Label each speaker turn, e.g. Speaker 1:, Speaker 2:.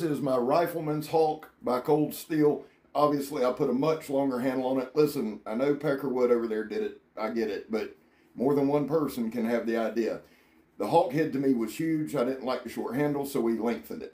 Speaker 1: this is my Rifleman's Hawk by Cold Steel. Obviously, I put a much longer handle on it. Listen, I know Peckerwood over there did it. I get it, but more than one person can have the idea. The Hawk head to me was huge. I didn't like the short handle, so we lengthened it.